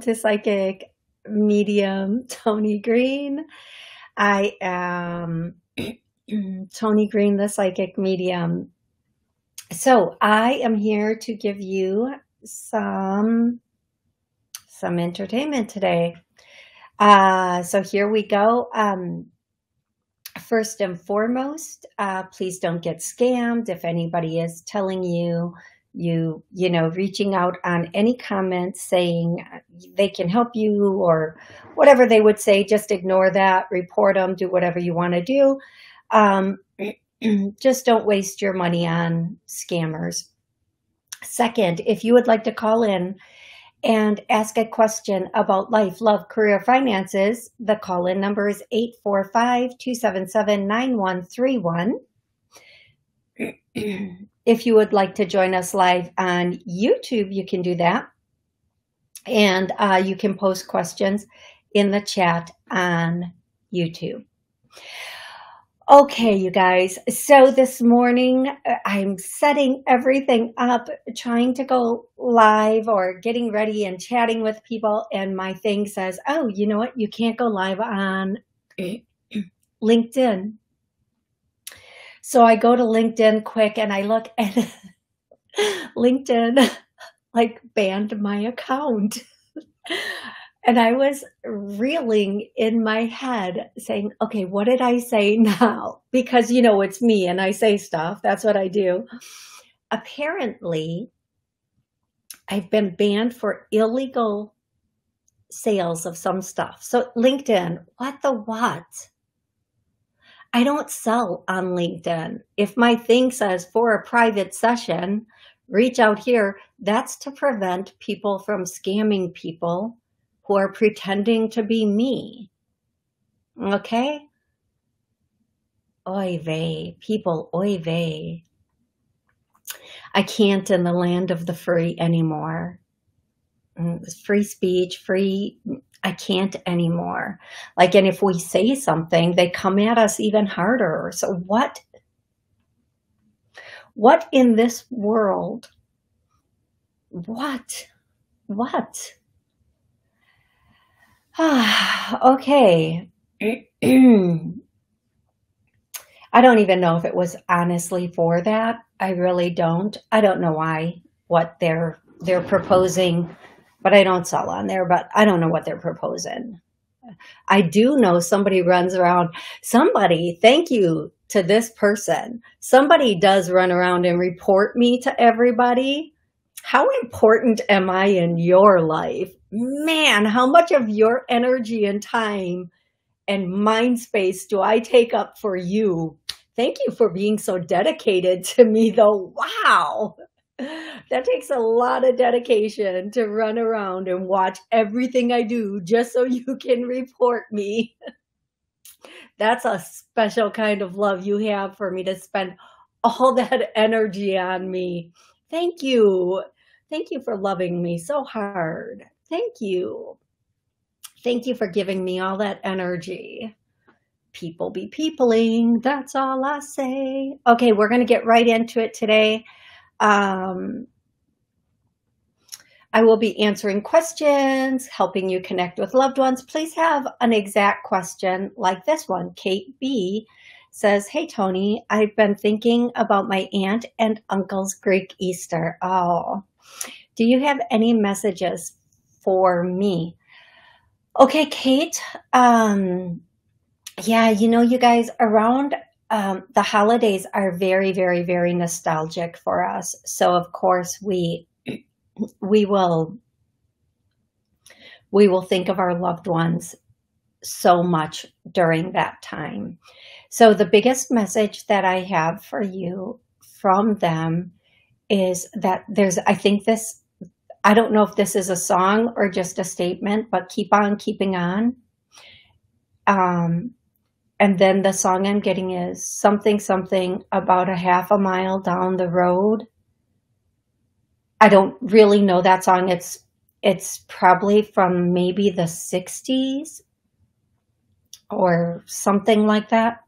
to Psychic Medium Toni Greene. I am Toni Greene, the Psychic Medium. So I am here to give you some some entertainment today. Uh, so here we go. Um, first and foremost, uh, please don't get scammed. If anybody is telling you you you know reaching out on any comments saying they can help you or whatever they would say just ignore that report them do whatever you want to do. Um, just don't waste your money on scammers. Second if you would like to call in and ask a question about life love career finances the call in number is 845-277-9131 if you would like to join us live on YouTube, you can do that. And uh, you can post questions in the chat on YouTube. Okay, you guys. So this morning uh, I'm setting everything up, trying to go live or getting ready and chatting with people. And my thing says, oh, you know what? You can't go live on LinkedIn. So I go to LinkedIn quick and I look and LinkedIn like banned my account. and I was reeling in my head saying, okay, what did I say now? Because, you know, it's me and I say stuff. That's what I do. Apparently, I've been banned for illegal sales of some stuff. So, LinkedIn, what the what? I don't sell on LinkedIn. If my thing says for a private session, reach out here, that's to prevent people from scamming people who are pretending to be me. Okay? Oy vey, people, oy vey. I can't in the land of the free anymore. Mm, free speech, free I can't anymore. Like, and if we say something, they come at us even harder. So what, what in this world, what, what? Ah, okay. I don't even know if it was honestly for that. I really don't. I don't know why, what they're, they're proposing but I don't sell on there, but I don't know what they're proposing. I do know somebody runs around, somebody, thank you to this person. Somebody does run around and report me to everybody. How important am I in your life? Man, how much of your energy and time and mind space do I take up for you? Thank you for being so dedicated to me, though. Wow that takes a lot of dedication to run around and watch everything I do just so you can report me. That's a special kind of love you have for me to spend all that energy on me. Thank you. Thank you for loving me so hard. Thank you. Thank you for giving me all that energy. People be peopling. That's all I say. Okay, we're going to get right into it today. Um, I will be answering questions, helping you connect with loved ones. Please have an exact question like this one. Kate B says, Hey, Toni, I've been thinking about my aunt and uncle's Greek Easter. Oh, do you have any messages for me? Okay, Kate. Um, yeah, you know, you guys, around um, the holidays are very, very, very nostalgic for us. So of course we we will we will think of our loved ones so much during that time. So the biggest message that I have for you from them is that there's I think this I don't know if this is a song or just a statement, but keep on keeping on. Um, and then the song I'm getting is something something about a half a mile down the road. I don't really know that song. It's it's probably from maybe the 60s or something like that.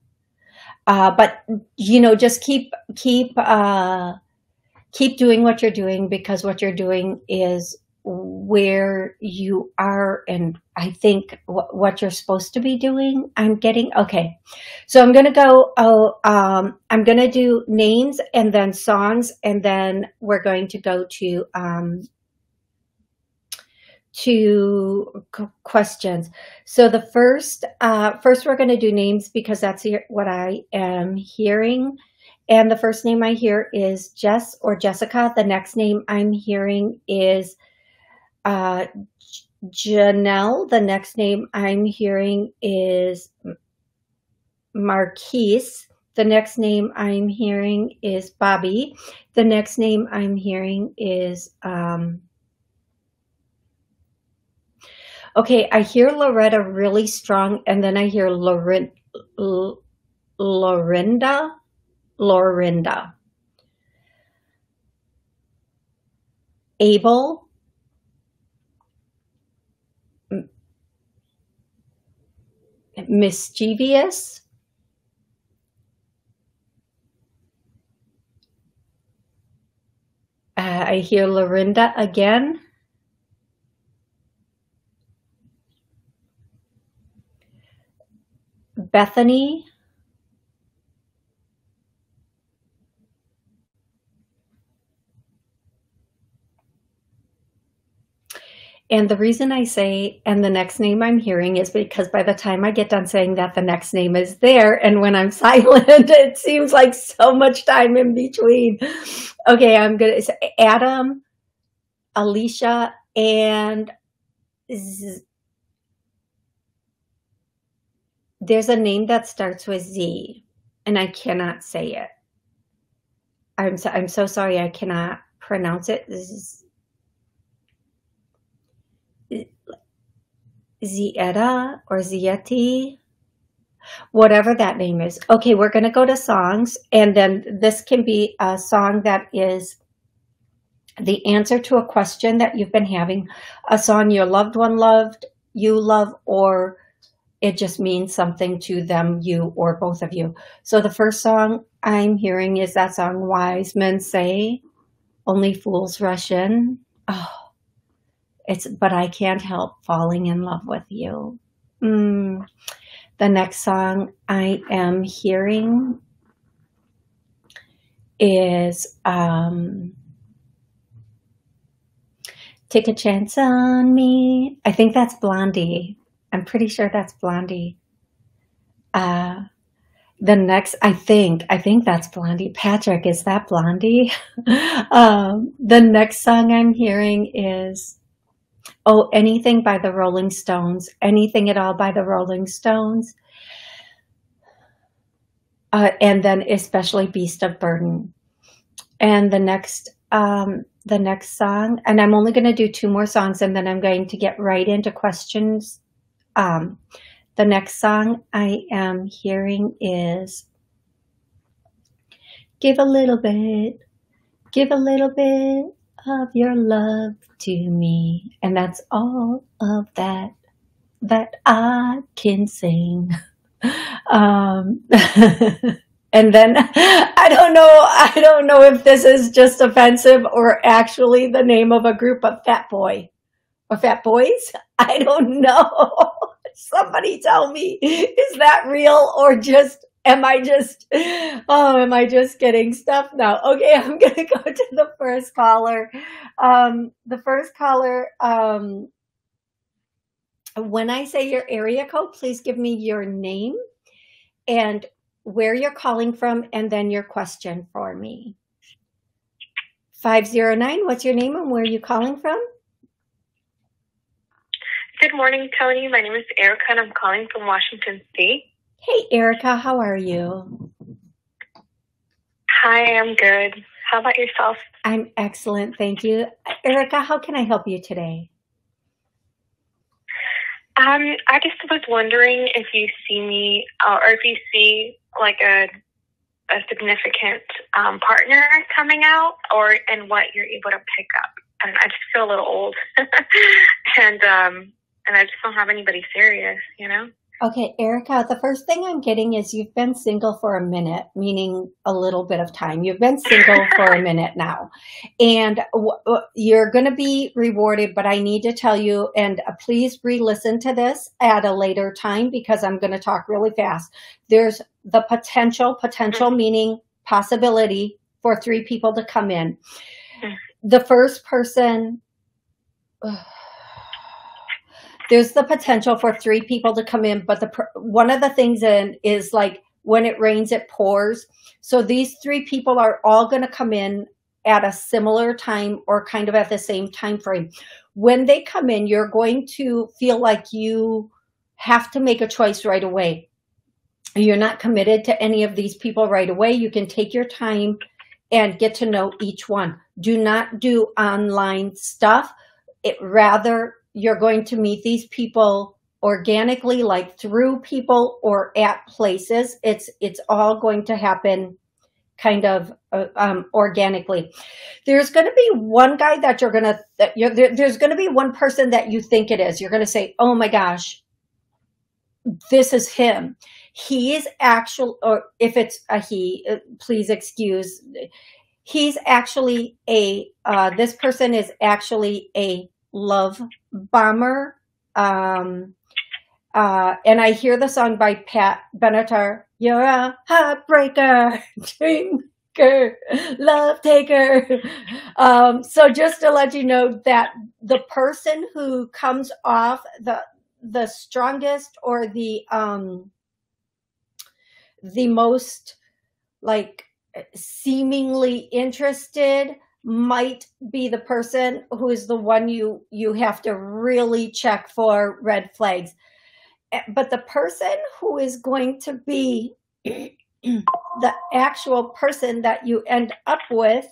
Uh, but you know, just keep keep uh, keep doing what you're doing because what you're doing is where you are and I think what you're supposed to be doing. I'm getting okay. So I'm going to go oh um I'm going to do names and then songs and then we're going to go to um to questions. So the first uh first we're going to do names because that's what I am hearing. And the first name I hear is Jess or Jessica. The next name I'm hearing is uh, Janelle. The next name I'm hearing is Marquise. The next name I'm hearing is Bobby. The next name I'm hearing is, um, okay, I hear Loretta really strong, and then I hear L- Lorinda, Lorinda. Abel, mischievous uh, I hear Lorinda again. Bethany. And the reason I say, and the next name I'm hearing is because by the time I get done saying that, the next name is there. And when I'm silent, it seems like so much time in between. Okay, I'm going to Adam, Alicia, and Z- there's a name that starts with Z, and I cannot say it. I'm so, I'm so sorry, I cannot pronounce it. Z- Zieta or Zieti, whatever that name is. Okay, we're going to go to songs, and then this can be a song that is the answer to a question that you've been having, a song your loved one loved, you love, or it just means something to them, you, or both of you. So the first song I'm hearing is that song Wise Men Say, Only Fools Rush In. Oh, it's, but I can't help falling in love with you. Mm. The next song I am hearing is um, Take a Chance on Me. I think that's Blondie. I'm pretty sure that's Blondie. Uh, the next, I think, I think that's Blondie. Patrick, is that Blondie? um, the next song I'm hearing is Oh, anything by the Rolling Stones, anything at all by the Rolling Stones. Uh, and then especially Beast of Burden. And the next, um, the next song, and I'm only going to do two more songs and then I'm going to get right into questions. Um, the next song I am hearing is Give a Little Bit, Give a Little Bit of your love to me. And that's all of that that I can sing. Um, and then I don't know, I don't know if this is just offensive or actually the name of a group of fat boy or fat boys. I don't know. Somebody tell me, is that real or just am I just, oh, am I just getting stuff now? Okay, I'm going to go to the first caller. Um, the first caller, um, when I say your area code, please give me your name and where you're calling from and then your question for me. 509, what's your name and where are you calling from? Good morning, Toni. My name is Erica and I'm calling from Washington State. Hey, Erica, how are you? Hi, I'm good. How about yourself? I'm excellent, thank you. Erica, how can I help you today? Um, I just was wondering if you see me, uh, or if you see like a a significant um, partner coming out, or and what you're able to pick up. And I just feel a little old, and um, and I just don't have anybody serious, you know. Okay, Erica, the first thing I'm getting is you've been single for a minute, meaning a little bit of time. You've been single for a minute now, and w- w- you're going to be rewarded. But I need to tell you, and uh, please re listen to this at a later time because I'm going to talk really fast. There's the potential, potential meaning possibility for three people to come in. The first person. There's the potential for three people to come in, but the one of the things in is like when it rains, it pours. So these three people are all going to come in at a similar time or kind of at the same time frame. When they come in, you're going to feel like you have to make a choice right away. You're not committed to any of these people right away. You can take your time and get to know each one. Do not do online stuff. It rather you're going to meet these people organically like through people or at places. It's it's all going to happen kind of uh, um, organically. There's going to be one guy that you're going to that you're there, there's going to be one person that you think it is. You're going to say oh my gosh this is him. He is actual or if it's a he uh, please excuse he's actually a uh, this person is actually a love bomber. Um, uh, and I hear the song by Pat Benatar. You're a heartbreaker, dreamer, love taker. Um, so just to let you know that the person who comes off the the strongest or the um the most like seemingly interested might be the person who is the one you you have to really check for red flags. Eh, but the person who is going to be the actual person that you end up with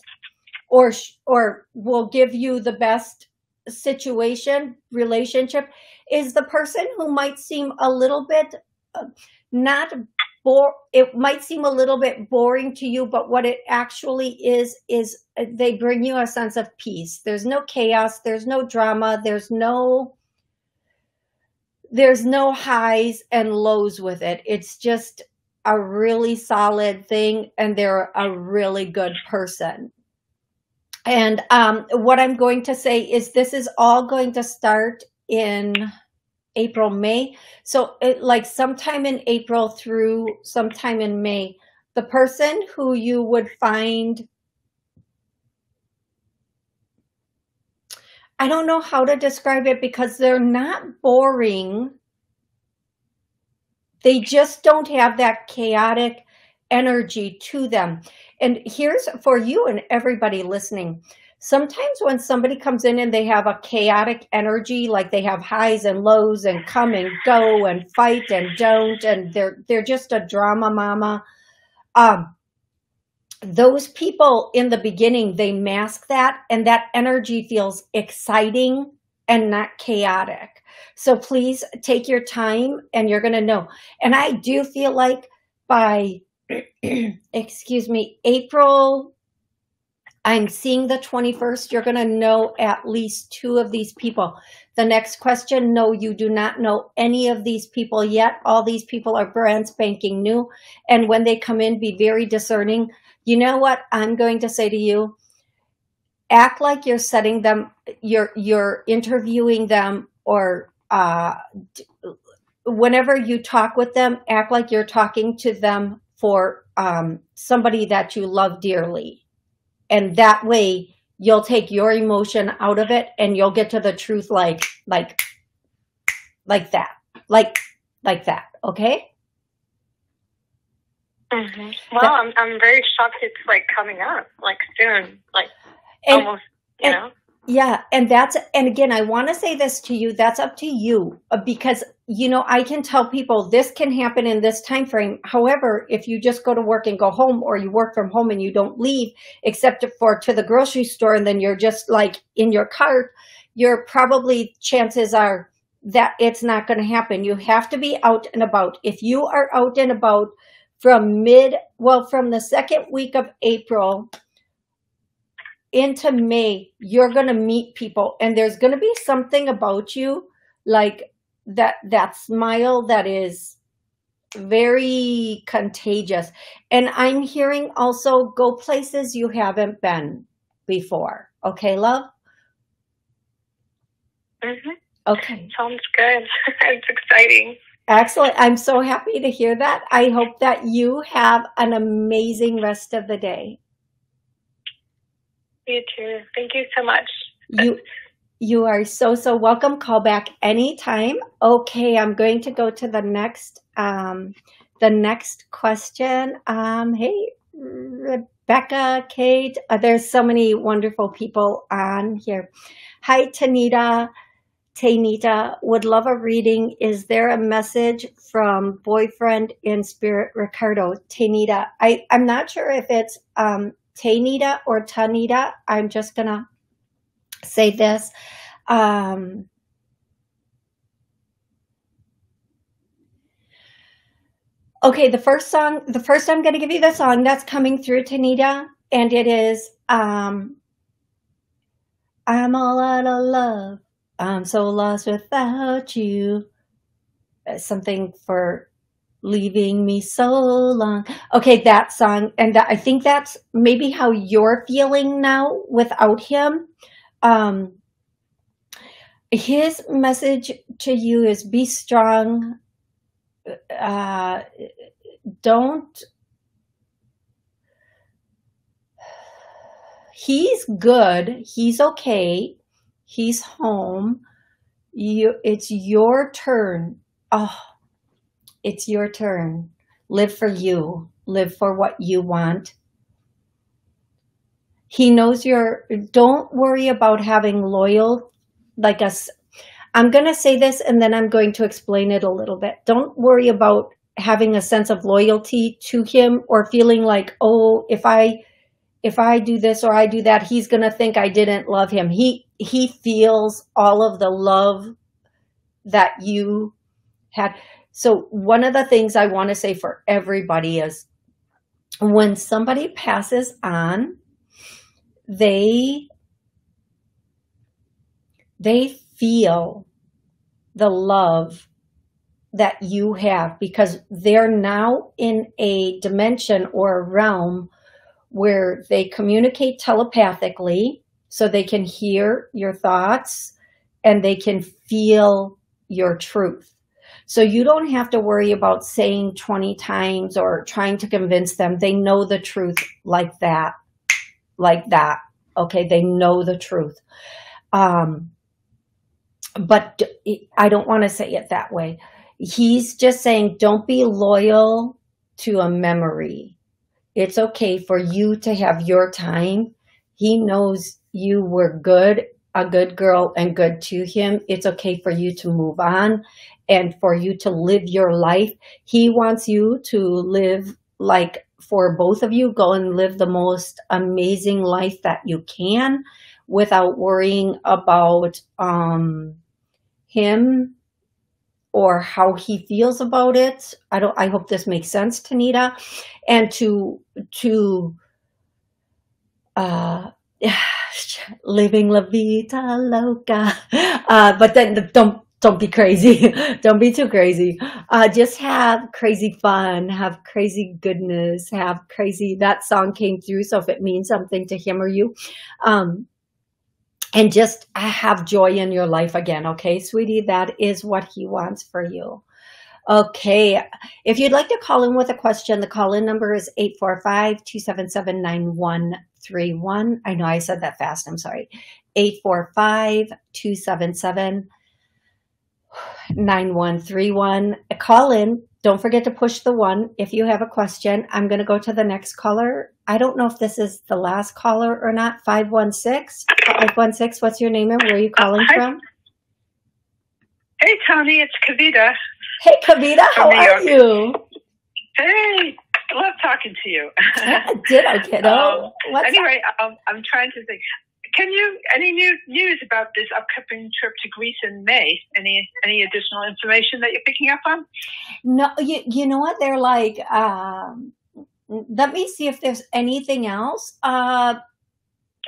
or or will give you the best situation relationship is the person who might seem a little bit uh, not bore it might seem a little bit boring to you but what it actually is is uh, they bring you a sense of peace. There's no chaos there's no drama there's no there's no highs and lows with it. It's just a really solid thing and they're a really good person. And um, what i'm going to say is this is all going to start in April, May. So it, like sometime in April through sometime in May, the person who you would find I don't know how to describe it because they're not boring. They just don't have that chaotic energy to them. And here's for you and everybody listening sometimes when somebody comes in and they have a chaotic energy, like they have highs and lows and come and go and fight and don't, and they're they're just a drama mama. Um, those people in the beginning they mask that, and that energy feels exciting and not chaotic. So please take your time, and you're going to know. And I do feel like by excuse me, April I'm seeing the 21st. You're going to know at least two of these people. The next question, no, you do not know any of these people yet. All these people are brand spanking new. And when they come in, be very discerning. You know what I'm going to say to you? Act like you're setting them, you're, you're interviewing them or, uh, whenever you talk with them, act like you're talking to them for um, somebody that you love dearly and that way you'll take your emotion out of it and you'll get to the truth like like like that. Like like that. Okay? Mm-hmm. well that, I'm, I'm very shocked it's like coming up like soon. Like and, almost you and, know yeah, and that's and again, I want to say this to you. That's up to you uh, because you know I can tell people this can happen in this time frame. However, if you just go to work and go home, or you work from home and you don't leave except for to the grocery store, and then you're just like in your cart, you're probably chances are that it's not going to happen. You have to be out and about. If you are out and about from mid, well, from the second week of April into May, you're going to meet people and there's going to be something about you like that that smile that is very contagious. And I'm hearing also go places you haven't been before. Okay, love? hmm Okay. Sounds good. it's exciting. Excellent. I'm so happy to hear that. I hope that you have an amazing rest of the day. You too. Thank you so much. You you are so so welcome. Call back anytime. Okay, I'm going to go to the next um the next question. Um hey Rebecca, Kate, uh, there's so many wonderful people on here. Hi Tanita. Tanita would love a reading. Is there a message from boyfriend in spirit, Ricardo? Tanita, I, I'm not sure if it's um, Tanita or Tanita. I'm just gonna say this. Um, okay, the first song, the first I'm gonna give you the song that's coming through Tanita, and it is um, I'm all out of love. I'm so lost without you. Something for leaving me so long. Okay, that song. And I think that's maybe how you're feeling now without him. Um, his message to you is be strong. Uh, don't. He's good. He's okay. He's home. You, it's your turn. Oh, it's your turn. Live for you. Live for what you want. He knows you're, don't worry about having loyal, like us. I'm going to say this and then I'm going to explain it a little bit. Don't worry about having a sense of loyalty to him or feeling like, oh, if I, if I do this or I do that, he's going to think I didn't love him. He, he feels all of the love that you had. So one of the things I want to say for everybody is when somebody passes on, they they feel the love that you have because they're now in a dimension or a realm where they communicate telepathically so they can hear your thoughts and they can feel your truth. So you don't have to worry about saying 20 times or trying to convince them. They know the truth like that, like that. Okay. They know the truth. Um, but I don't want to say it that way. He's just saying, don't be loyal to a memory. It's okay for you to have your time. He knows you were good, a good girl and good to him. It's okay for you to move on and for you to live your life. He wants you to live like for both of you, go and live the most amazing life that you can without worrying about um, him or how he feels about it. I don't I hope this makes sense, Tanita. And to to uh living la vida loca. Uh, but then don't don't be crazy. don't be too crazy. Uh, just have crazy fun, have crazy goodness, have crazy. That song came through, so if it means something to him or you, um, and just have joy in your life again. Okay, sweetie, that is what he wants for you. Okay. If you'd like to call in with a question, the call in number is 845 277 9131. I know I said that fast. I'm sorry. 845 277 9131. Call in. Don't forget to push the one if you have a question. I'm going to go to the next caller. I don't know if this is the last caller or not. 516. 516. What's your name and where are you calling Hi. from? Hey, Toni, it's Kavita. Hey, Kavita, how are you? Hey, love talking to you. Ditto, kiddo. Um, What's anyway, um, I'm trying to think. Can you any new news about this upcoming trip to Greece in May? Any any additional information that you're picking up on? No, you, you know what? They're like, um, let me see if there's anything else. Uh,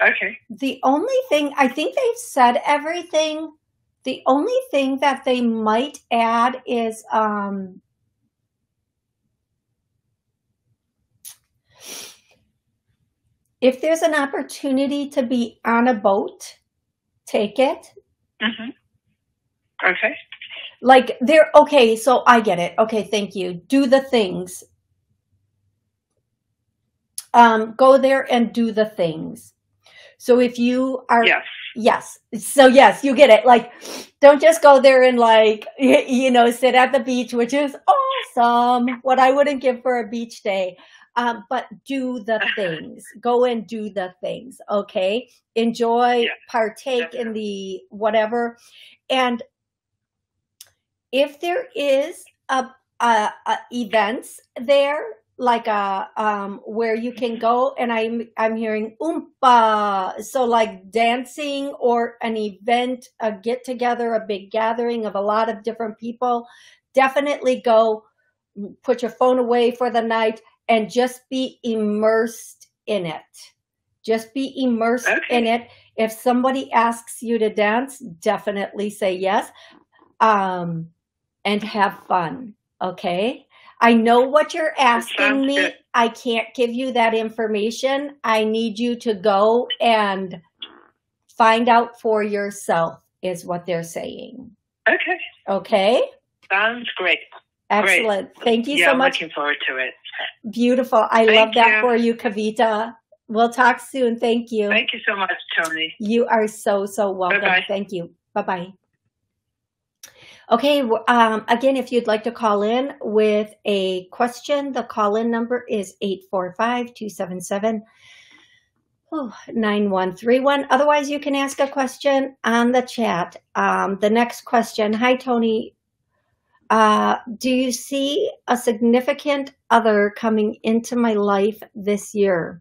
Okay. the only thing, I think they've said everything. The only thing that they might add is um, if there's an opportunity to be on a boat, take it. Mm-hmm. Okay. Like there, okay, so I get it. Okay, thank you. Do the things. Um, go there and do the things. So if you are, Yes. Yes. So yes, you get it. Like, don't just go there and like, you know, sit at the beach, which is awesome. What I wouldn't give for a beach day. Um, but do the things. Go and do the things. Okay. Enjoy, Yeah, partake in the whatever. And if there is a, a, a events there, like a um, where you can go, and I'm I'm hearing oompa, so like dancing or an event, a get together, a big gathering of a lot of different people. Definitely go. Put your phone away for the night and just be immersed in it. Just be immersed Okay. in it. If somebody asks you to dance, definitely say yes. Um, and have fun. Okay. I know what you're asking me. good. I can't give you that information. I need you to go and find out for yourself, is what they're saying. Okay. Okay. Sounds great. Excellent. Thank you yeah, so I'm much. looking forward to it. Beautiful. I Thank love that you. for you, Kavita. We'll talk soon. Thank you. Thank you so much, Toni. You are so, so welcome. Bye-bye. Thank you. Bye bye. Okay. Um, again, if you'd like to call in with a question, the call in number is 845 277 9131. Otherwise, you can ask a question on the chat. Um, the next question Hi, Toni. Uh, do you see a significant other coming into my life this year?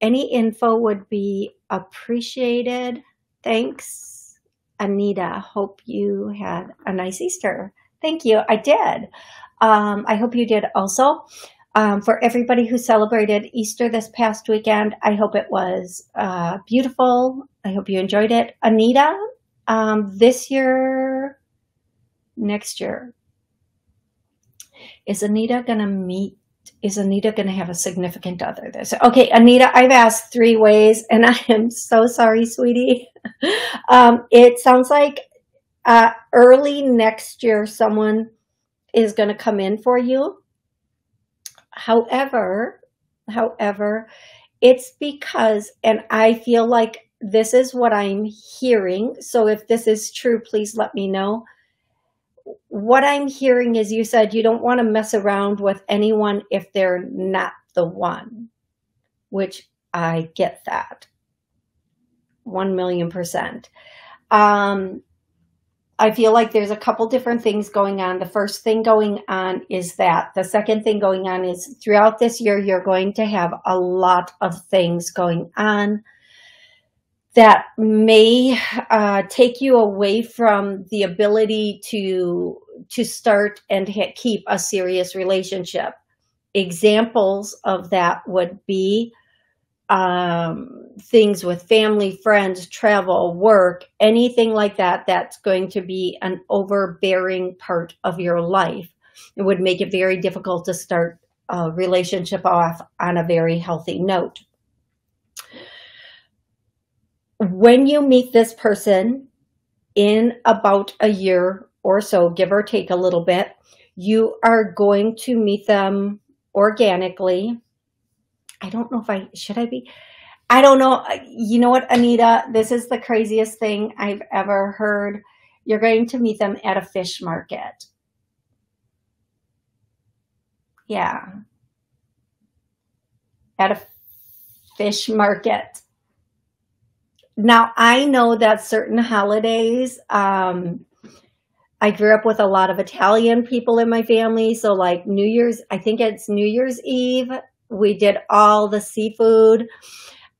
Any info would be appreciated. Thanks, Anita. Hope you had a nice Easter. Thank you. I did. Um, I hope you did also. Um, for everybody who celebrated Easter this past weekend, I hope it was uh, beautiful. I hope you enjoyed it. Anita, um, this year, next year, is Anita going to meet is Anita going to have a significant other this? Okay, Anita, I've asked three ways, and I am so sorry, sweetie. Um, it sounds like uh, early next year, someone is going to come in for you. However, however, it's because, and I feel like this is what I'm hearing. So if this is true, please let me know what I'm hearing is you said you don't want to mess around with anyone if they're not the one, which I get that. One million percent. Um, I feel like there's a couple different things going on. The first thing going on is that. The second thing going on is throughout this year, you're going to have a lot of things going on that may uh, take you away from the ability to to start and keep a serious relationship. Examples of that would be um, things with family, friends, travel, work, anything like that. That's going to be an overbearing part of your life. It would make it very difficult to start a relationship off on a very healthy note when you meet this person in about a year or so, give or take a little bit, you are going to meet them organically. I don't know if I should I be. I don't know. Uh, you know what, Anita? This is the craziest thing I've ever heard. You're going to meet them at a fish market. Yeah. At a fish market. Now, I know that certain holidays, um, I grew up with a lot of Italian people in my family. So, like New Year's, I think it's New Year's Eve, we did all the seafood.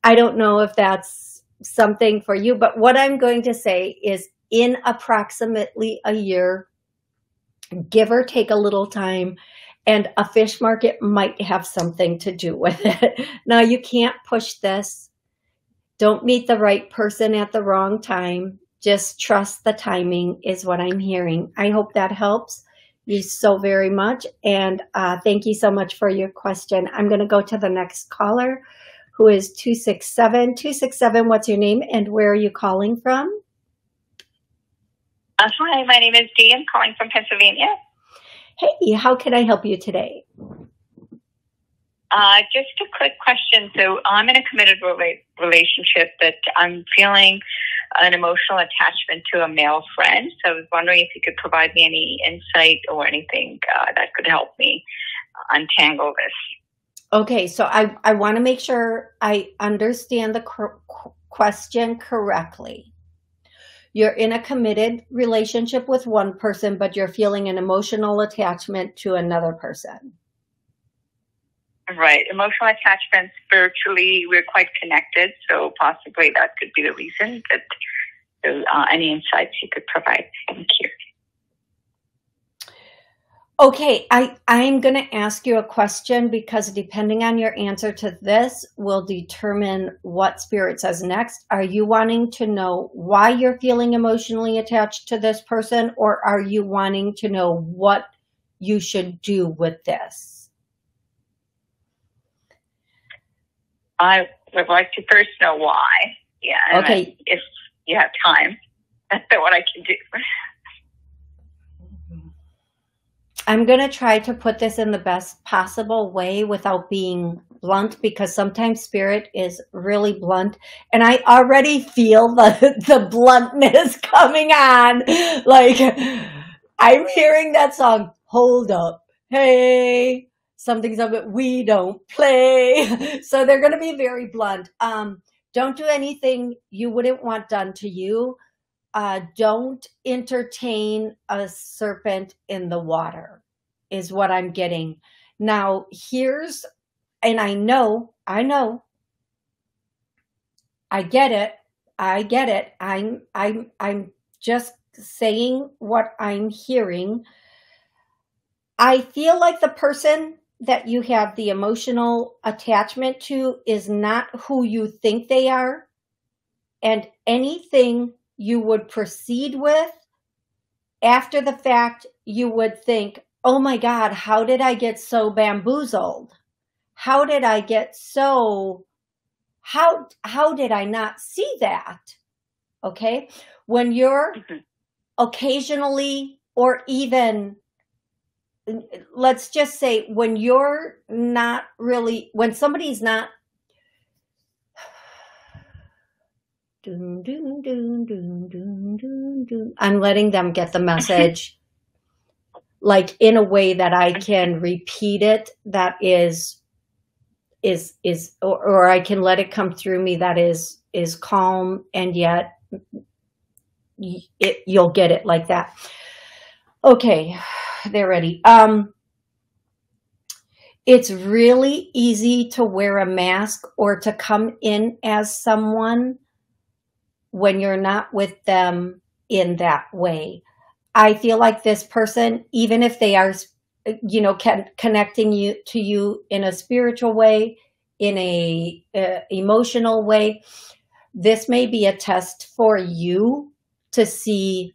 I don't know if that's something for you, but what I'm going to say is in approximately a year, give or take a little time, and a fish market might have something to do with it. Now, you can't push this don't meet the right person at the wrong time. Just trust the timing is what I'm hearing. I hope that helps you so very much. And uh, thank you so much for your question. I'm going to go to the next caller who is 267. 267, what's your name and where are you calling from? Uh, hi, my name is Dee. I'm calling from Pennsylvania. Hey, how can I help you today? Uh, just a quick question. So I'm in a committed rela- relationship that I'm feeling an emotional attachment to a male friend. So I was wondering if you could provide me any insight or anything uh, that could help me untangle this. Okay, so I, I want to make sure I understand the question correctly. You're in a committed relationship with one person, but you're feeling an emotional attachment to another person. Right. Emotional attachment, spiritually, we're quite connected. So possibly that could be the reason. But uh, any insights you could provide? Thank you. Okay, I, I'm going to ask you a question because depending on your answer to this will determine what spirit says next. Are you wanting to know why you're feeling emotionally attached to this person or are you wanting to know what you should do with this? I would like to first know why. Yeah. Okay. If you have time, that's what I can do. I'm going to try to put this in the best possible way without being blunt because sometimes spirit is really blunt and I already feel the the bluntness coming on like I'm hearing that song hold up hey something's up but we don't play so they're going to be very blunt um don't do anything you wouldn't want done to you uh, don't entertain a serpent in the water is what I'm getting. Now, here's, and I know, I know, I get it. I get it. I'm, I'm, I'm just saying what I'm hearing. I feel like the person that you have the emotional attachment to is not who you think they are. And anything you would proceed with after the fact, you would think, oh my God, how did I get so bamboozled? How did I get so, how, how did I not see that? Okay. When you're mm-hmm. occasionally or even let's just say when you're not really when somebody's not I'm letting them get the message. Like in a way that I can repeat it that is is is or, or I can let it come through me that is is calm and yet it, you'll get it like that. Okay, they're ready. Um, it's really easy to wear a mask or to come in as someone when you're not with them in that way. I feel like this person, even if they are, you know, connecting you to you in a spiritual way, in a uh, emotional way, this may be a test for you to see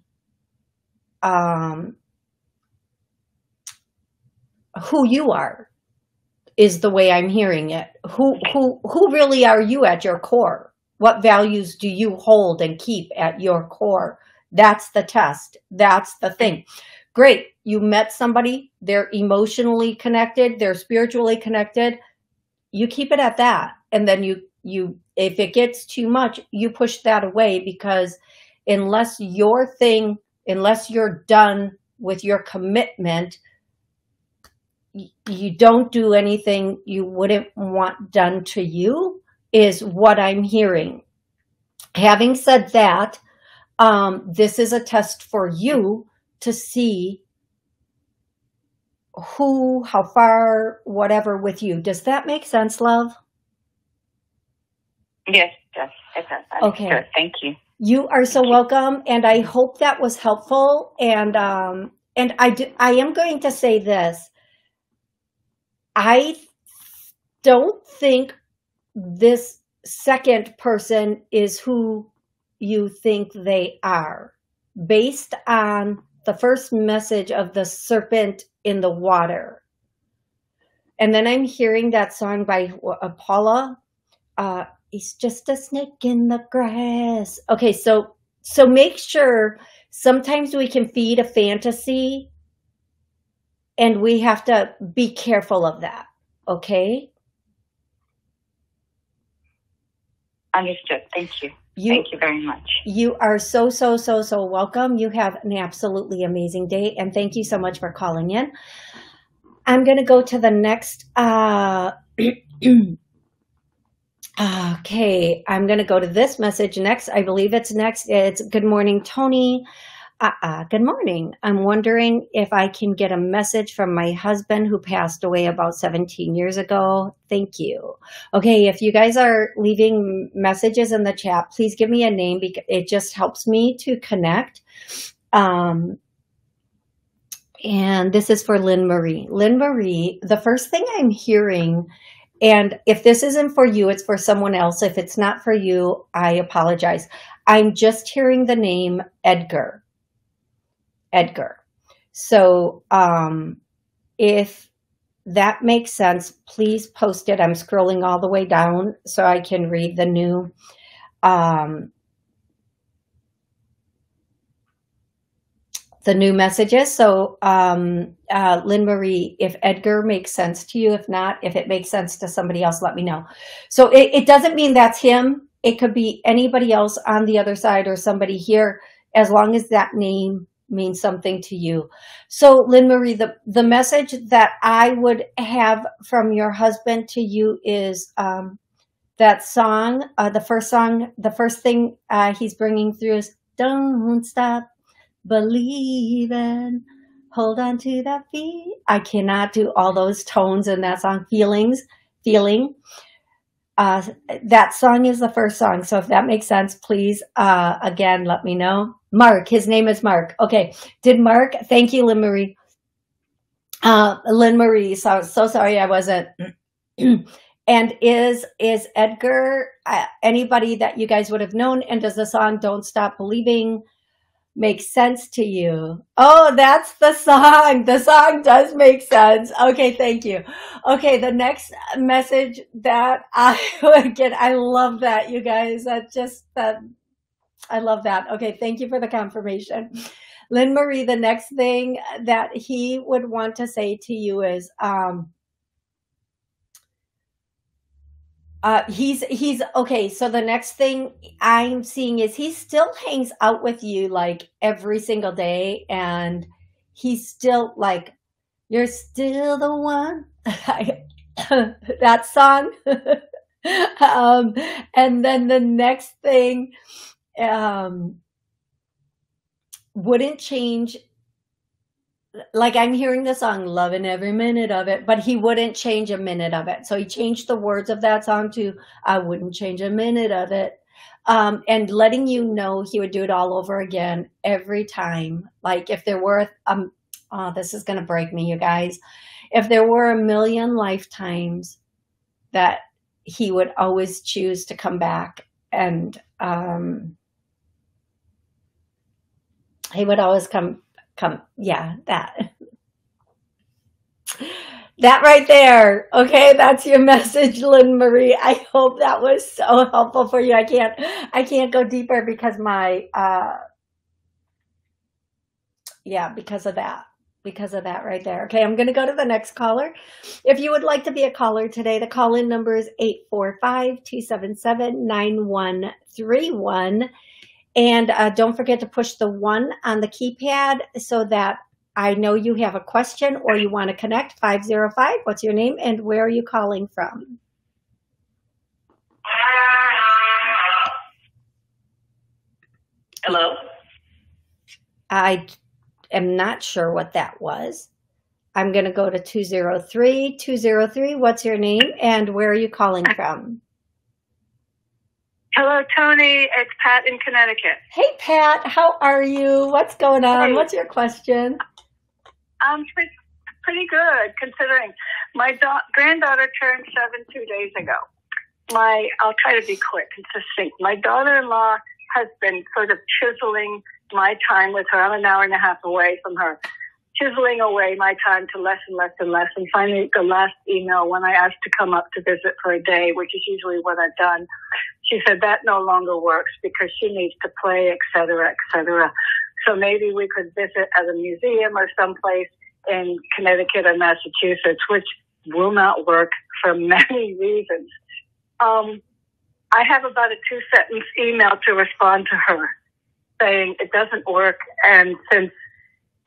um, who you are is the way I'm hearing it. Who who who really are you at your core? What values do you hold and keep at your core? That's the test. That's the thing. Great. You met somebody, they're emotionally connected, they're spiritually connected. You keep it at that. And then you, you, if it gets too much, you push that away because unless your thing, unless you're done with your commitment, you don't do anything you wouldn't want done to you is what I'm hearing. Having said that, um, this is a test for you to see who, how far, whatever with you. Does that make sense, love? Yes, yes, it does. Okay. Good. Thank you. You are so welcome, and I hope that was helpful. And um, and I do, I am going to say this. I don't think this second person is who you think they are based on the first message of the serpent in the water. And then I'm hearing that song by Paula. Uh, he's just a snake in the grass. Okay, so so make sure sometimes we can feed a fantasy and we have to be careful of that. Okay? Understood. Thank you. You, Thank you very much. You are so, so, so, so welcome. You have an absolutely amazing day. And thank you so much for calling in. I'm going to go to the next. Uh, okay. I'm going to go to this message next. I believe it's next. It's good morning, Toni. Uh-uh, good morning. I'm wondering if I can get a message from my husband who passed away about 17 years ago. Thank you. Okay, if you guys are leaving messages in the chat, please give me a name because it just helps me to connect. Um, and this is for Lynn Marie. Lynn Marie, the first thing I'm hearing, and if this isn't for you, it's for someone else. If it's not for you, I apologize. I'm just hearing the name Edgar. Edgar. So um, if that makes sense, please post it. I'm scrolling all the way down so I can read the new um, the new messages. So, um, uh, Lynn Marie, if Edgar makes sense to you, if not, if it makes sense to somebody else, let me know. So it, it doesn't mean that's him. It could be anybody else on the other side or somebody here, as long as that name means something to you. So, Lynn Marie, the, the message that I would have from your husband to you is um, that song, uh, the first song, the first thing uh, he's bringing through is Don't Stop Believing. Hold on to that feet. I cannot do all those tones in that song. Feelings, feeling. Uh, that song is the first song. So if that makes sense, please, uh, again, let me know. Mark. His name is Mark. Okay. Did Mark? Thank you, Lynn Marie. Uh, Lynn Marie. So so sorry I wasn't. and is is Edgar uh, anybody that you guys would have known? And does the song "Don't Stop Believing" make sense to you? Oh, that's the song. The song does make sense. Okay, thank you. Okay, the next message that I would get, I love that, you guys. That just that I love that. Okay, thank you for the confirmation. Lynn Marie, the next thing that he would want to say to you is um, uh, he's he's okay. So the next thing I'm seeing is he still hangs out with you like every single day, and he's still like, "You're still the one." that song. um, and then the next thing um, wouldn't change like I'm hearing the song, loving every minute of it, but he wouldn't change a minute of it. So he changed the words of that song to, I wouldn't change a minute of it. Um, and letting you know he would do it all over again every time. Like if there were, um, oh, this is going to break me, you guys. If there were a million lifetimes that he would always choose to come back and, um, he would always come come yeah that that right there okay that's your message lynn marie i hope that was so helpful for you i can't i can't go deeper because my uh yeah because of that because of that right there. Okay, I'm going to go to the next caller. If you would like to be a caller today, the call in number is 845 277 9131. And uh, don't forget to push the one on the keypad so that I know you have a question or you want to connect. 505, what's your name and where are you calling from? Hello? I am not sure what that was. I'm going to go to 203. 203, what's your name and where are you calling from? Hello, Toni. It's Pat in Connecticut. Hey, Pat. How are you? What's going on? Hey. What's your question? Um, I'm pretty, pretty good considering my da- granddaughter turned seven two days ago. My, I'll try to be quick and succinct. My daughter-in-law has been sort of chiseling my time with her. I'm an hour and a half away from her, chiseling away my time to less and less and less. And finally, the last email when I asked to come up to visit for a day, which is usually what I've done, she said that no longer works because she needs to play, et cetera, et cetera. So maybe we could visit at a museum or someplace in Connecticut or Massachusetts, which will not work for many reasons. Um, I have about a two sentence email to respond to her saying it doesn't work. And since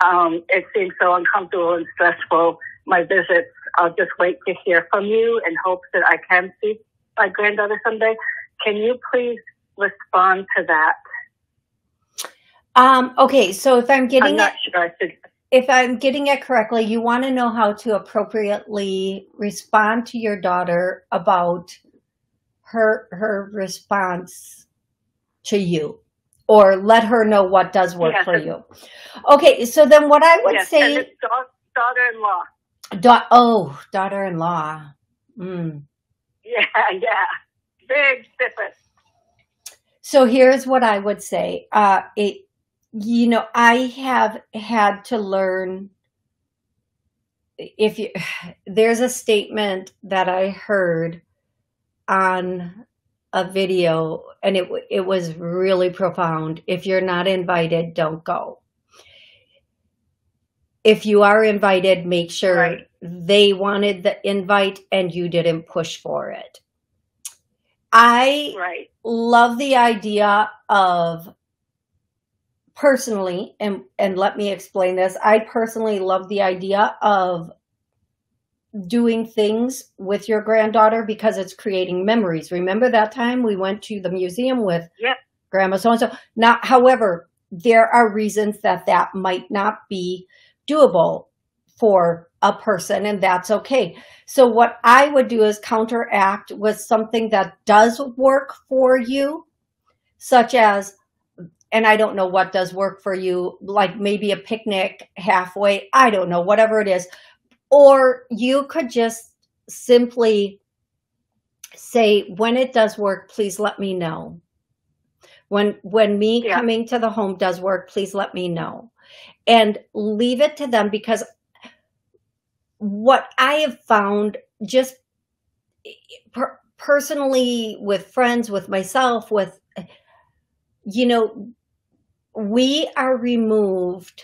um, it seems so uncomfortable and stressful, my visits, I'll just wait to hear from you in hopes that I can see my granddaughter someday. Can you please respond to that? Um, okay, so if I'm getting I'm it, sure should. if I'm getting it correctly, you want to know how to appropriately respond to your daughter about her her response to you, or let her know what does work Yes, for you. Okay, so then what I would Yes, say, and it's da- daughter-in-law. da- oh, daughter-in-law. Mm. Yeah, yeah. Big difference. So here's what I would say. Uh, it, you know, I have had to learn. If you, there's a statement that I heard on a video, and it it was really profound. If you're not invited, don't go. If you are invited, make sure Right. they wanted the invite and you didn't push for it. I Right. love the idea of personally and and let me explain this i personally love the idea of doing things with your granddaughter because it's creating memories remember that time we went to the museum with Yep. grandma so and so now however there are reasons that that might not be doable for a person and that's okay so what I would do is counteract with something that does work for you, such as, and I don't know what does work for you, like maybe a picnic halfway, I don't know, whatever it is. Or you could just simply say, when it does work, please let me know. When when me Yeah. coming to the home does work, please let me know. And leave it to them because what I have found just per- personally with friends, with myself, with, you know, we are removed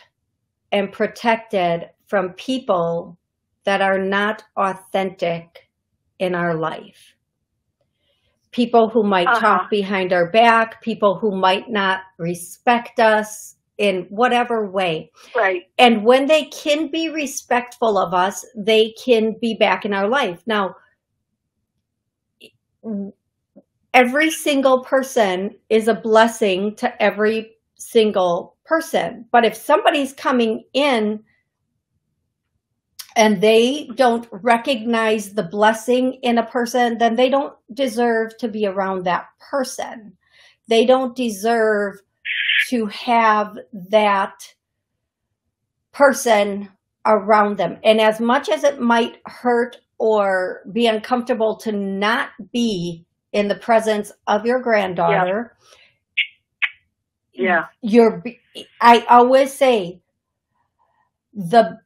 and protected from people that are not authentic in our life. People who might Uh-huh. talk behind our back, people who might not respect us in whatever way. Right. And when they can be respectful of us, they can be back in our life. Now, every single person is a blessing to every single person. But if somebody's coming in and they don't recognize the blessing in a person, then they don't deserve to be around that person. They don't deserve to have that person around them. And as much as it might hurt or be uncomfortable to not be in the presence of your granddaughter, Yeah. you're I always say the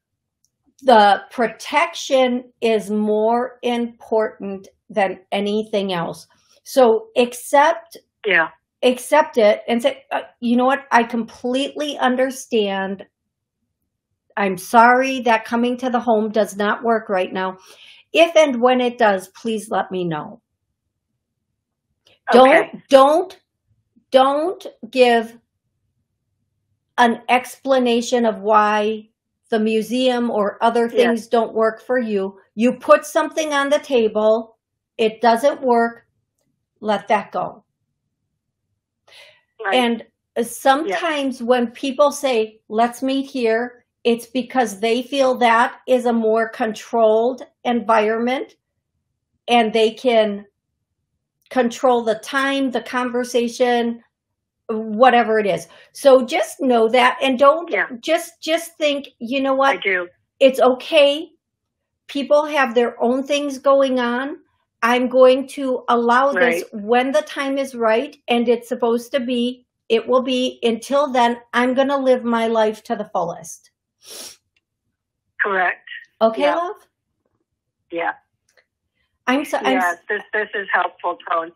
the protection is more important than anything else. So accept Yeah. accept it and say, uh, you know what? I completely understand. I'm sorry that coming to the home does not work right now. If and when it does, please let me know. Don't, don't, don't give an explanation of why the museum or other things don't work for you. You put something on the table, it doesn't work, let that go. Right. And sometimes when people say, let's meet here, it's because they feel that is a more controlled environment and they can control the time, the conversation, whatever it is. So just know that and don't Yeah. just just think, you know what? I do. It's okay. People have their own things going on I'm going to allow this when the time is right and it's supposed to be. It will be. Until then, I'm going to live my life to the fullest. Correct. Okay, Yeah. love? Yeah. I'm so I'm yeah. This this is helpful, Tone.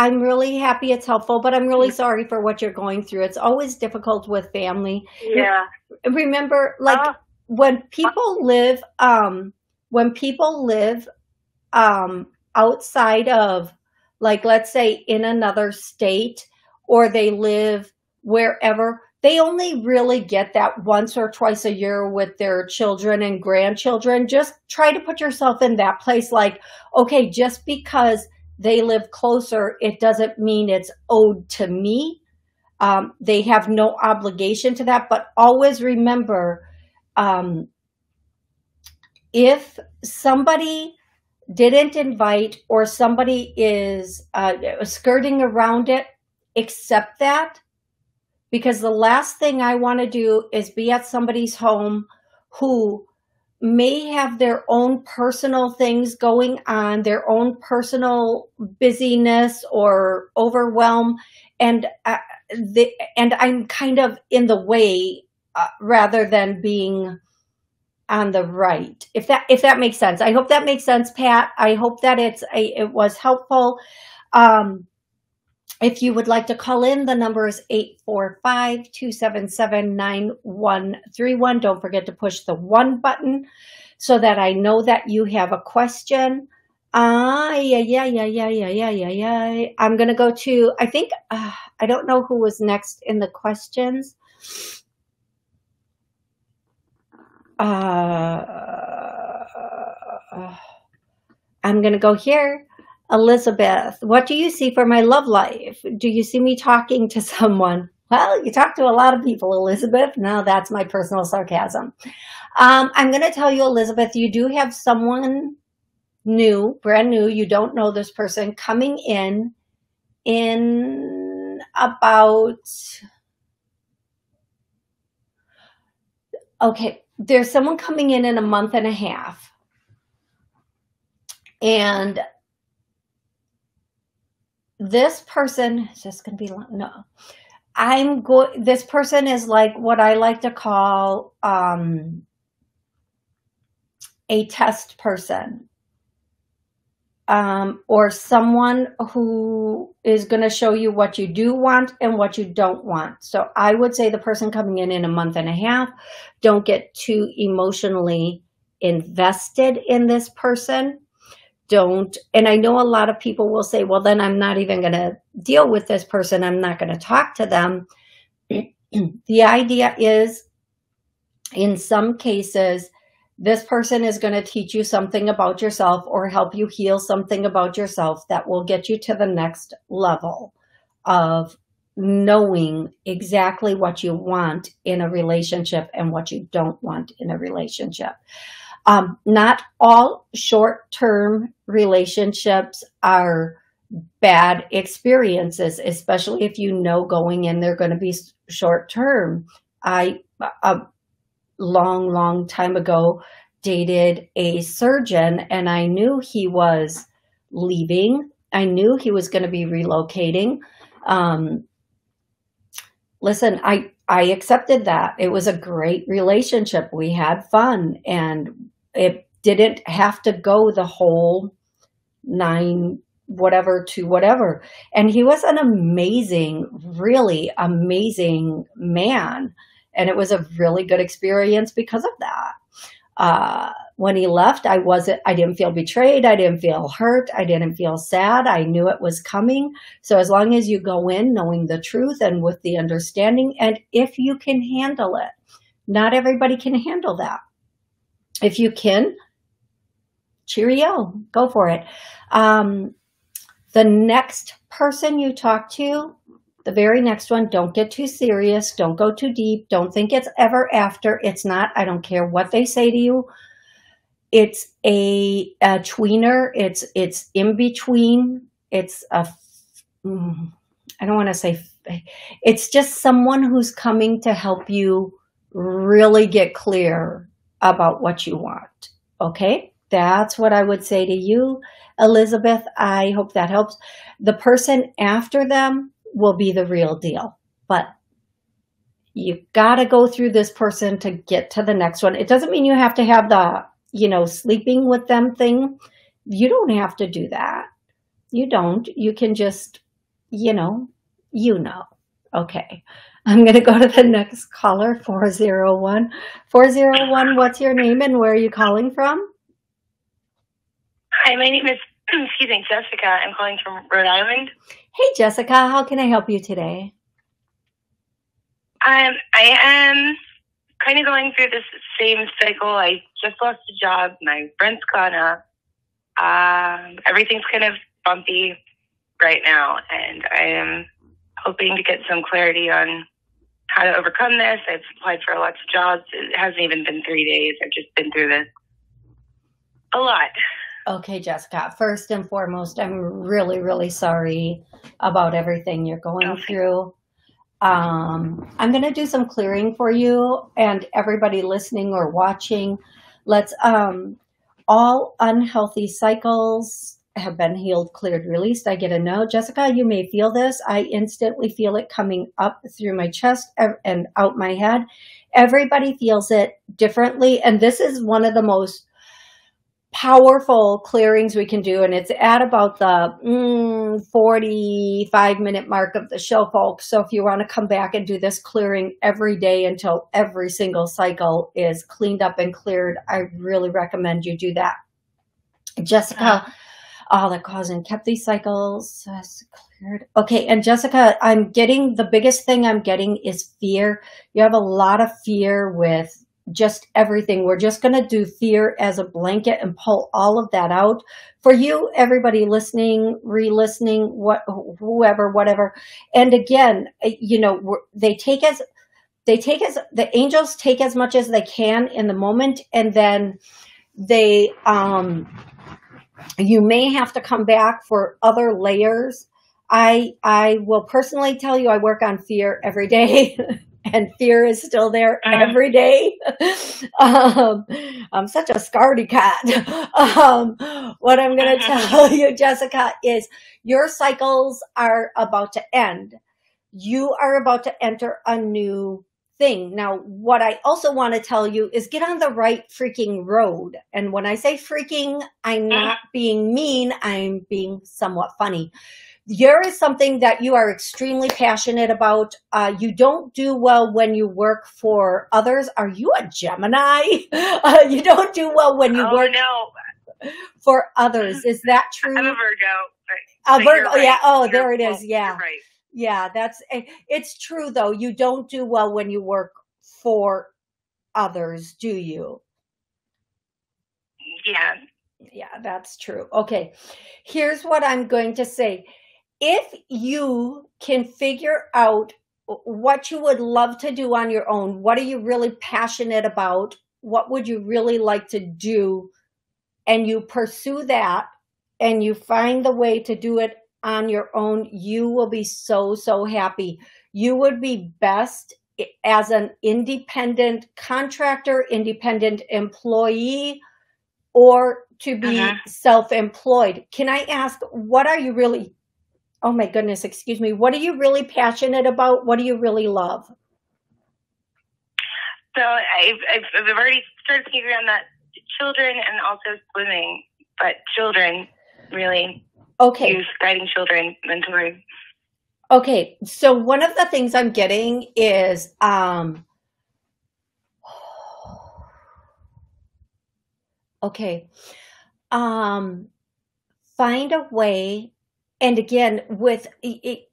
I'm really happy it's helpful, but I'm really sorry for what you're going through. It's always difficult with family. Yeah. Remember, like Oh, when people live, um, when people live, um, outside of, like, let's say in another state, or they live wherever, they only really get that once or twice a year with their children and grandchildren. Just try to put yourself in that place. Like, okay, just because they live closer, it doesn't mean it's owed to me. Um, they have no obligation to that, but always remember um, if somebody didn't invite or somebody is uh, skirting around it, accept that because the last thing I want to do is be at somebody's home who may have their own personal things going on, their own personal busyness or overwhelm, and uh, the, and I'm kind of in the way uh, rather than being on the right. If that if that makes sense, I hope that makes sense, Pat. I hope that it's it was helpful. Um, if you would like to call in, the number is 845-277-9131. Don't forget to push the one button so that I know that you have a question. Ah, yeah, yeah, yeah, yeah, yeah, yeah, yeah, yeah. I'm going to go to, I think, uh, I don't know who was next in the questions. Uh, I'm going to go here. Elizabeth, what do you see for my love life? Do you see me talking to someone? Well, you talk to a lot of people, Elizabeth. No, that's my personal sarcasm. Um, I'm going to tell you, Elizabeth, you do have someone new, brand new. You don't know this person coming in in about, okay, there's someone coming in in a month and a half. And this person is just going to be no. I'm going this person is like what i like to call um a test person. Um or someone who is going to show you what you do want and what you don't want. So i would say the person coming in in a month and a half don't get too emotionally invested in this person don't and i know a lot of people will say well then i'm not even going to deal with this person. I'm not going to talk to them. The idea is in some cases this person is going to teach you something about yourself or help you heal something about yourself that will get you to the next level of knowing exactly what you want in a relationship and what you don't want in a relationship um, not all short term relationships are bad experiences, especially if you know going in they're going to be short term. I, a long, long time ago, dated a surgeon and I knew he was leaving. I knew he was going to be relocating. Um, listen, I, I accepted that. It was a great relationship. We had fun and it didn't have to go the whole nine whatever to whatever. And he was an amazing, really amazing man. And it was a really good experience because of that. Uh, when he left, I wasn't, I didn't feel betrayed. I didn't feel hurt. I didn't feel sad. I knew it was coming. So as long as you go in knowing the truth and with the understanding, and if you can handle it, not everybody can handle that. If you can, cheerio, go for it. Um, the next person you talk to, the very next one, don't get too serious. Don't go too deep. Don't think it's ever after. It's not. I don't care what they say to you. It's a, a tweener. It's it's in between. It's a. mm, don't want to say. It's just someone who's coming to help you really get clear about what you want. Okay, that's what I would say to you, Elizabeth. I hope that helps. The person after them will be the real deal, but you got to go through this person to get to the next one. It doesn't mean you have to have the, you know, sleeping with them thing. You don't have to do that. You don't. You can just, you know, you know. Okay. I'm going to go to the next caller, 401. 401, what's your name and where are you calling from? Hi, my name is, excuse me, Jessica. I'm calling from Rhode Island. Hey, Jessica, how can I help you today? Um, I am kind of going through this same cycle. I just lost a job. My rent's gone up. Um, everything's kind of bumpy right now, and I am hoping to get some clarity on how to overcome this. I've applied for lots of jobs. It hasn't even been three days. I've just been through this a lot. Okay, Jessica, first and foremost, I'm really, really sorry about everything you're going Okay. through. Um, I'm going to do some clearing for you and everybody listening or watching. Let's, um, all unhealthy cycles have been healed, cleared, released. I get a no. Jessica, you may feel this. I instantly feel it coming up through my chest and out my head. Everybody feels it differently. And this is one of the most powerful clearings we can do and it's at about the mm, 45 minute mark of the show folks. So if you want to come back and do this clearing every day until every single cycle is cleaned up and cleared i really recommend you do that. Jessica oh that caused and kept these cycles uh, cleared. Okay and jessica i'm getting the biggest thing i'm getting is fear. You have a lot of fear with just everything. We're just going to do fear as a blanket and pull all of that out. For you, everybody listening, re-listening, what, whoever, whatever. And again, you know, they take as, they take as, the angels take as much as they can in the moment and then they, um, you may have to come back for other layers. I, I will personally tell you, I work on fear every day. and fear is still there Uh-huh. every day. um, I'm such a scaredy cat. Um, what I'm going to Uh-huh. tell you, Jessica, is your cycles are about to end. You are about to enter a new thing. Now, what I also want to tell you is get on the right freaking road. And when I say freaking, I'm not being mean, I'm being somewhat funny. There is something that you are extremely passionate about. Uh, you don't do well when you work for others. Are you a Gemini? Uh, you don't do well when you oh, work no. for others. Is that true? I'm a Virgo. A Virgo- oh, yeah. Oh, You're- there it is. Yeah. Right. Yeah, that's eh, it's true though. You don't do well when you work for others, do you? Yeah. Yeah, that's true. Okay. Here's what I'm going to say. If you can figure out what you would love to do on your own, what are you really passionate about? What would you really like to do? And you pursue that and you find the way to do it on your own, you will be so, so happy. You would be best as an independent contractor, independent employee, or to be Mhm. self-employed. Can I ask, what are you really, oh my goodness, excuse me, what are you really passionate about? What do you really love? So I've, I've, I've already started thinking around that children and also swimming, but children really Okay. use guiding children, mentoring. Okay, so one of the things I'm getting is um okay. Um find a way and again with it,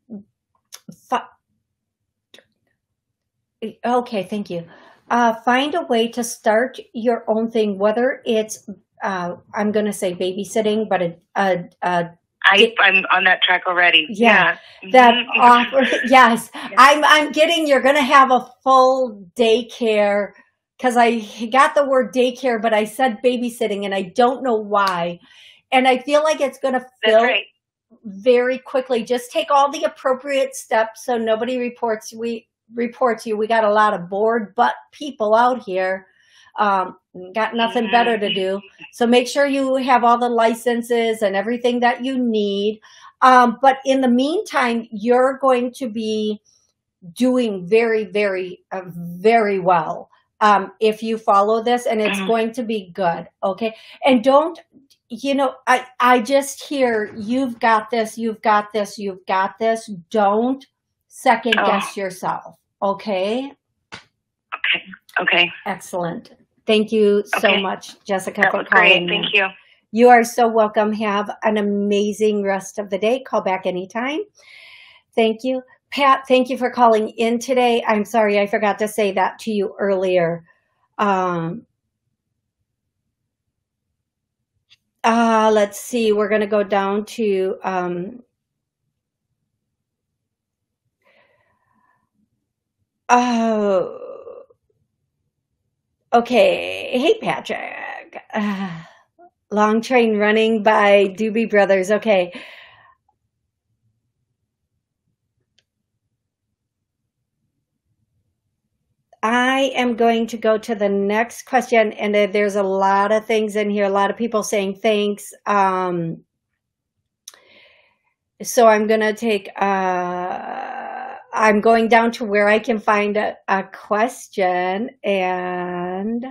it okay, thank you. Uh find a way to start your own thing whether it's uh I'm going to say babysitting but a a, a I, I'm on that track already. Yeah, Yeah. that Mhm. offer yes i'm i'm getting you're gonna have a full daycare because i got the word daycare but i said babysitting and i don't know why and i feel like it's gonna That's fill right. Very quickly just take all the appropriate steps so nobody reports we reports you we got a lot of bored butt people out here Um, got nothing better to do. So make sure you have all the licenses and everything that you need. Um, but in the meantime, you're going to be doing very, very, uh, very well um, if you follow this, and it's Mhm. going to be good. Okay, and don't. You know, I I just hear you've got this, you've got this, you've got this. Don't second Oh. guess yourself. Okay, Okay. Okay. excellent. Thank you so Okay. much, Jessica, That for calling. great. in. Thank you. You are so welcome. Have an amazing rest of the day. Call back anytime. Thank you. Pat, thank you for calling in today. I'm sorry I forgot to say that to you earlier. Um, uh, let's see. We're going to go down to um, oh, okay. Hey, Patrick. Uh, Long Train Running by Doobie Brothers. Okay. I am going to go to the next question, and there's a lot of things in here. A lot of people saying thanks. Um, so I'm going to take. Uh, I'm going down to where I can find a, a question, and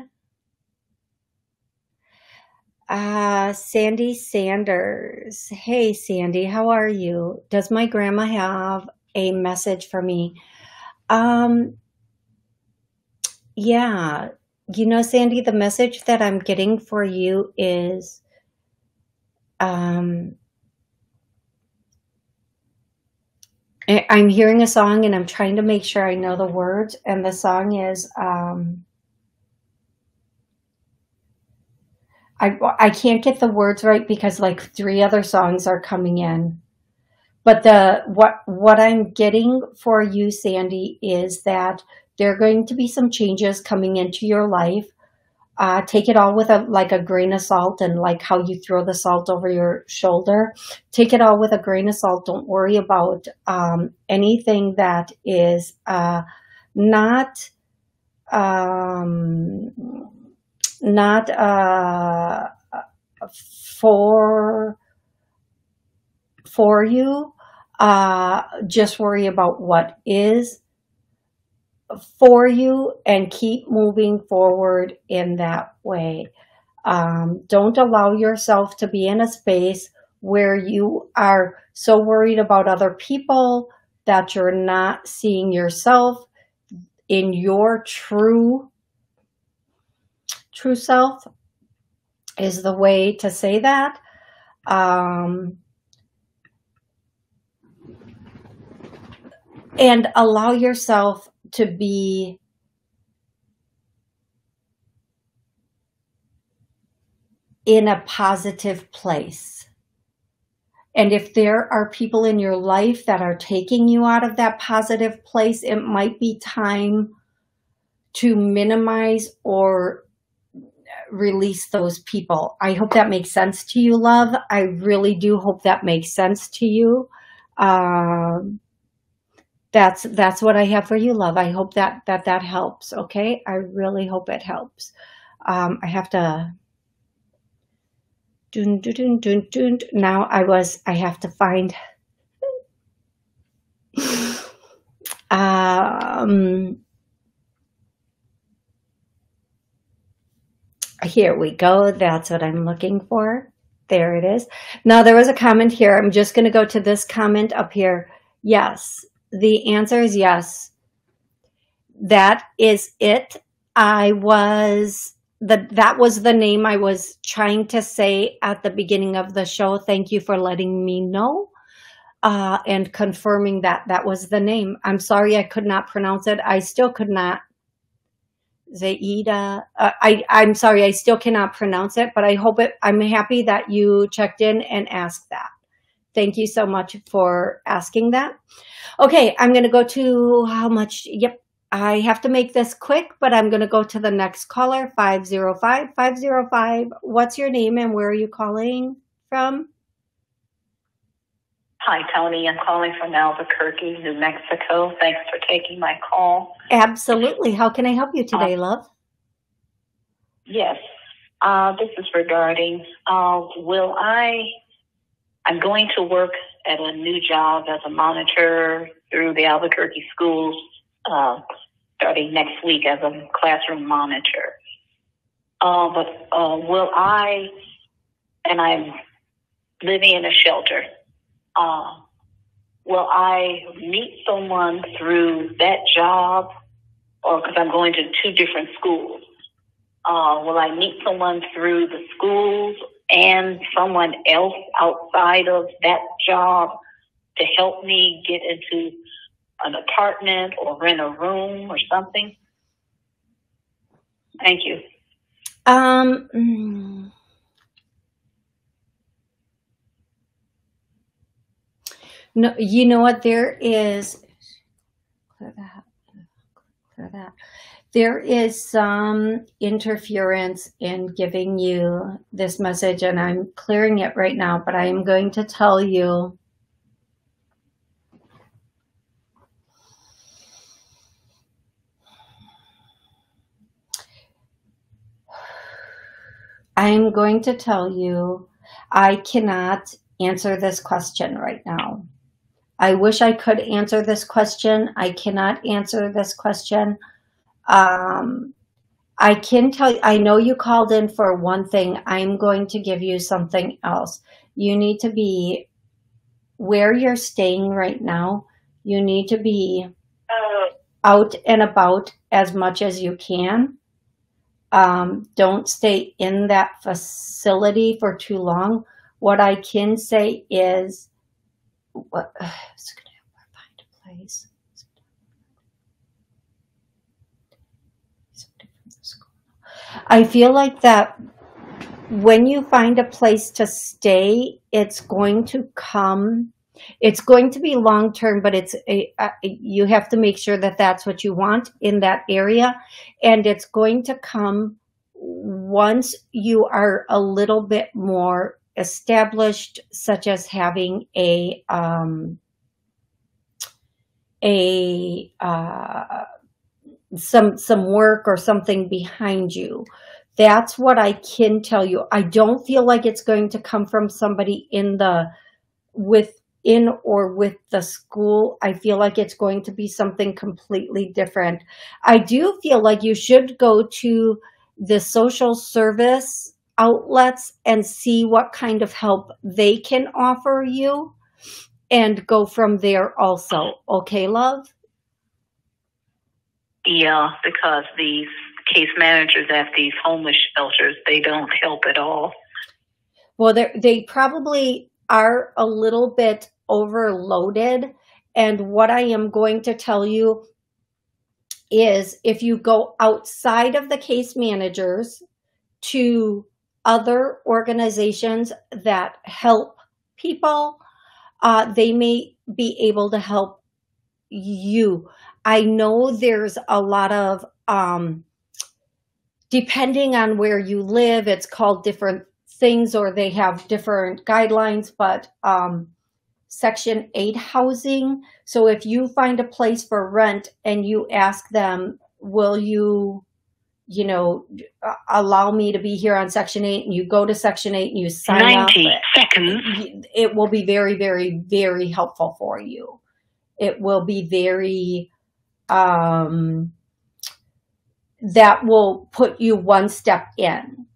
uh, Sandy Sanders. Hey, Sandy, how are you? Does my grandma have a message for me? Um, yeah, you know, Sandy, the message that I'm getting for you is um I'm hearing a song and I'm trying to make sure I know the words and the song is um I I can't get the words right because like three other songs are coming in. But the what what I'm getting for you, Sandy, is that there are going to be some changes coming into your life. Uh, take it all with a like a grain of salt, and like how you throw the salt over your shoulder. Take it all with a grain of salt. Don't worry about um, anything that is uh, not um, not uh, for for you. Uh, just worry about what is for you and keep moving forward in that way. Um, don't allow yourself to be in a space where you are so worried about other people that you're not seeing yourself in your true true self is the way to say that. Um, and allow yourself to be in a positive place. And if there are people in your life that are taking you out of that positive place, it might be time to minimize or release those people. I hope that makes sense to you, love. I really do hope that makes sense to you. Um, that's that's what I have for you, love. I hope that that that helps. Okay, I really hope it helps. Um, I have to. Dun, dun, dun, dun. Now I was. I have to find. um. Here we go. That's what I'm looking for. There it is. Now there was a comment here. I'm just going to go to this comment up here. Yes, the answer is yes. That is it. I was the that was the name I was trying to say at the beginning of the show. Thank you for letting me know uh, and confirming that that was the name. I'm sorry I could not pronounce it. I still could not. Zaida. Uh, I I'm sorry. I still cannot pronounce it, but I hope it. I'm happy that you checked in and asked that. Thank you so much for asking that. Okay, I'm going to go to how much? Yep, I have to make this quick, but I'm going to go to the next caller, 505 505. What's your name and where are you calling from? Hi, Toni. I'm calling from Albuquerque, New Mexico. Thanks for taking my call. Absolutely. How can I help you today, love? Yes. Uh, this is regarding, uh, will I, I'm going to work at a new job as a monitor through the Albuquerque schools, uh, starting next week as a classroom monitor. Uh, but, uh, will I, and I'm living in a shelter, uh, will I meet someone through that job or because I'm going to two different schools? Uh, will I meet someone through the schools and someone else outside of that job to help me get into an apartment or rent a room or something? Thank you. Um, mm. no, you know what? There is clear that. Clear that. There is some interference in giving you this message, and I'm clearing it right now. But I am going to tell you. I'm going to tell you, I cannot answer this question right now. I wish I could answer this question. I cannot answer this question. Um, I can tell you, I know you called in for one thing. I'm going to give you something else. You need to be where you're staying right now. You need to be out and about as much as you can. Um, don't stay in that facility for too long. What I can say is, what, uh, it's gonna find a place. I feel like that when you find a place to stay, it's going to come. It's going to be long term, but it's a, a, you have to make sure that that's what you want in that area, and it's going to come once you are a little bit more established, such as having a um, a uh, some some work or something behind you. That's what I can tell you. I don't feel like it's going to come from somebody in the within or with the school. I feel like it's going to be something completely different. I do feel like you should go to the social service outlets and see what kind of help they can offer you and go from there also. Okay, love? Yeah, because these case managers at these homeless shelters, they don't help at all. Well, they probably are a little bit overloaded. And what I am going to tell you is if you go outside of the case managers to other organizations that help people, uh, they may be able to help you. I know there's a lot of, um, depending on where you live, it's called different things or they have different guidelines, but um, Section 8 housing. So if you find a place for rent and you ask them, will you, you know, allow me to be here on Section 8 and you go to Section 8 and you sign 90 up. 90 seconds. It will be very, very, very helpful for you. It will be very, um, that will put you one step in.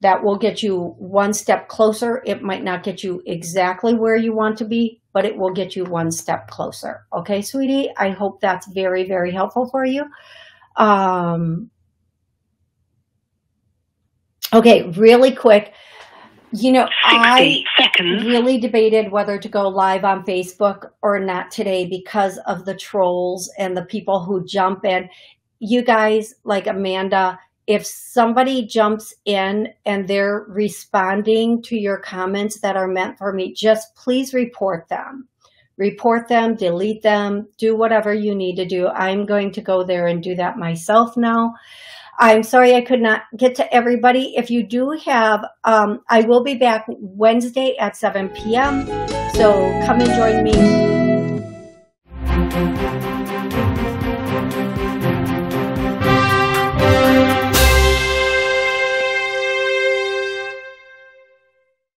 That will get you one step closer. It might not get you exactly where you want to be, but it will get you one step closer. Okay, sweetie? I hope that's very, very helpful for you. Um, okay, really quick. You know, I seconds. really debated whether to go live on Facebook or not today because of the trolls and the people who jump in. You guys, like Amanda, if somebody jumps in and they're responding to your comments that are meant for me, just please report them. Report them, delete them, do whatever you need to do. I'm going to go there and do that myself now. I'm sorry I could not get to everybody. If you do have, um, I will be back Wednesday at 7 p.m. So come and join me.